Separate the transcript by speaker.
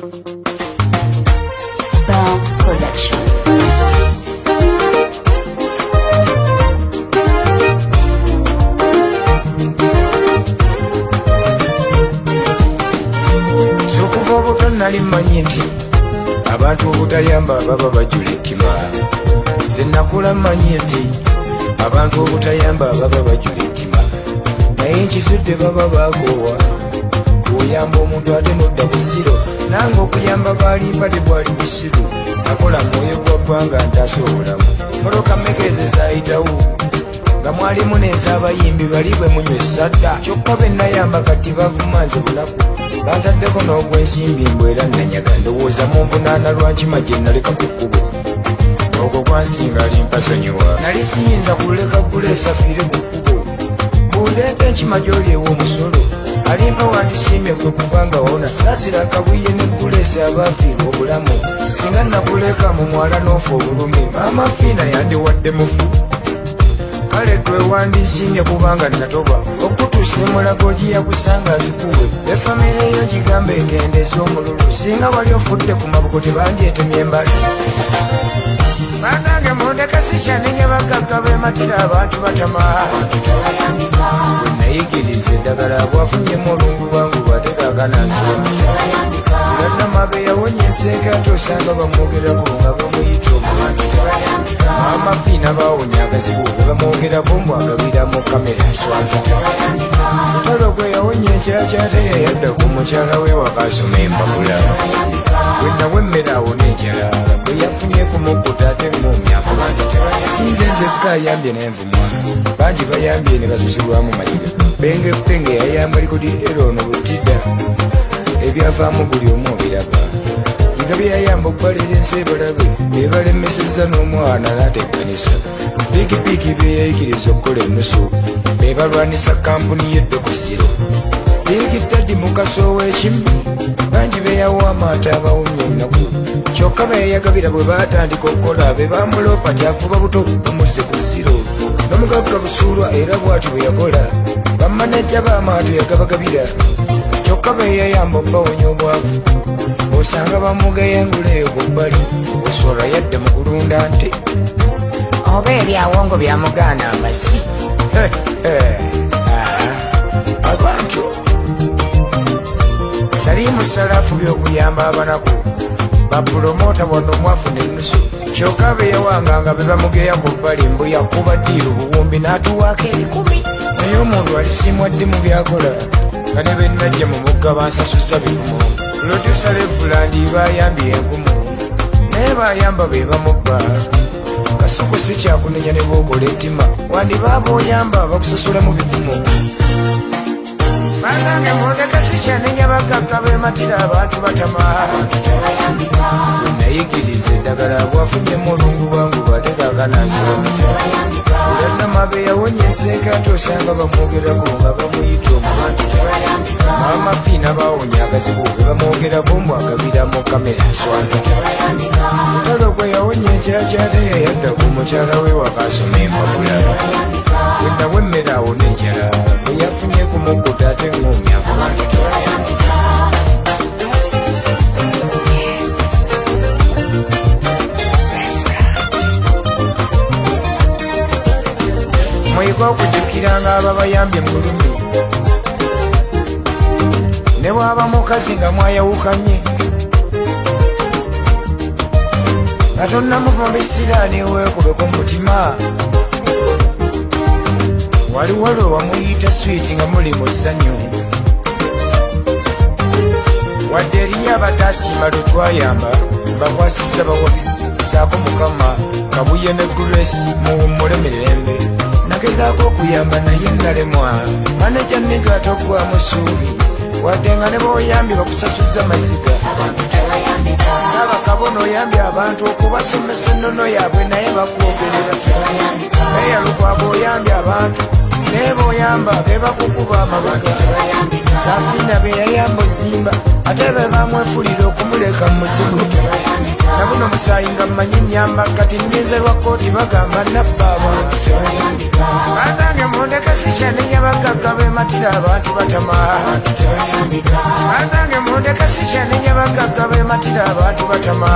Speaker 1: Bell Collection.
Speaker 2: sokuva obuto nali mmanyi nti abantu obutayamba baba bajula ettima. Ze nakula mmanyi nti abantu obutayamba baba bajula ettima. Naye nkisudde baba bakoowa bw'oyamba omuntu ate nodda busiro nange okuyamba balimba tebwali busiru nakola mwoyo gwa ggwanga ntaasa obulamu moloka mekeze zayitawo. Nga mwalimu n'ez'abayimbi bali bwe munywa esadda kyokka be nayamba kati bavumaze bunaku bantaddeko n'ogwensimbi mbwera nanyaga ndowooza munvunaana lwankima gye naleka ku kkubo. Ogwo gwansinga limpasonyiwa nali siyinza kuleka kuleesafiire ku kkubo. Bundeeta enkima gyoliewa omusolo alimpa wandisiimye kwe kubanga wona. Saasira kabuye nekuleesa abaafiirwa obulamu. Singa nakuleka mu mwala n'ofa obulumi maama fiina yandiwadde mufu. Kale gwe wandisiimye kubanga natoba okutuusa emulago giyakusanga azikuwe. Efamire yo gigambe egendeza omululu singa wali ofudde ku mabuko tebandyetemye embali mundekasikyaninya bagagga bematira abantu batama. Wenayigiriza eddagala bwafunyemu olungu bwangu bwatekakanansemu yannamabe yawonye enseeka ate osanga bamwogerako nga bamuyita omuntu maama fiina bawonya agazibu ge bamwogerako mbwagabira mu kamera nswaza mutalo gwe yawonya ekyakyate yayadda ku mukyala we wakasoma embabula ayambye n'envumwa bangi bayambye ne basusulwamu maziga benge penge yayamba likodi erono butidda ebyavaamu buli omu obiraba. Nga byayamba okubalira ensi ebalabe bebalemeseza n'omwana n'ateganisa pikipiki byeyayikiriza okukola ennusu bebalwanisa kampuni y'eddokusiro bigitaddi mukaso w'ekimbi bangi beyawa amaata abawunya ennaku. Kyokka beyayagabira bwe batandika okukola be bamulopa tyafuba buto bamuzze ku ziro. N'omugagga busuulwa era bw'ati bwe yakola bamanajja b'amaato yagabagabira. Kyokka beyayamba obawonya obwavu. Osanga bamugeyenguleyo ku bbali osora yadde mu kulunda nte. Oba ebyawongo byamugaana amasi? Abantu salimu salaafu by'okuyamba abanaku. Bapulomota wano mwafuna ennusu. Kyokka beyawanganga be bamugeya ku bbali mbu yakuba ddiiru buwumbi n'atuwaako ebikumi. Naye omuntu alisiimwa ddi mu byakola? Nga ne bennajja mu mugga bansasuza bikumu. Produsa lefulandi bayambye enkumu. Naye bayamba be bamubba. Kasuku si kyakunenya ne bookola ettima wandi baba oyamba bakusasula mu bivumu banange mundeka sikyanenya bagagga bematira abantu batama. Nayigiriza eddagala bwafunyemu olungu bwangu bwatekakanazo yannamabe yawonya enseeka ate osanga bamwogerako nga bamuyita omuntu maama fiina bawonya agazibu ge bamwogerako mbwagabira mu kamera nswaza mutalo gwe yawonya ekyakyate yayadda ku mukyala we wakasoma embabula wenawe emmere awo n'enjala bwe yafunye ku mukkuta muyige okujjukiranga aba bayambye mu lulumi ne bwaba mukazi nga mwayawukanye nga tonnamuvumbisiraani weekubeko mutima. Waliwo lwe wamuyita switi nga muli mu ssanyu. Wadde eriyo abatasiima lwe twayamba bakwasizza bawagizi zaako mukama kabuye ne guresi muwummule mirembe nagezaako okuyamba naye nalemwa maneja nigatogwamu suubi wadde nga ne booyambye bakusasuza maziga. Saaba kabona oyambye abantu okubasomesa ennono yaabwe naye bakwogerera. Naye yalukwaba oyambye abantu naye booyamba be bakukuba amabaga. Safiina be yayamba ozimba ate be bamwefulira okumuleka mu muzigo nabuno musaayi nga mmanyi nyamba kati ngenze lwa kooti bagamba nabba abantu banange mundeka sikyanenya bagagga bematira abantu batama. Banange mundeka sikyanenya bagagga be amatira abantu batama